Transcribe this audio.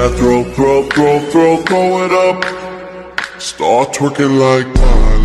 I throw, throw, throw, throw, throw it up. Start twerking like mine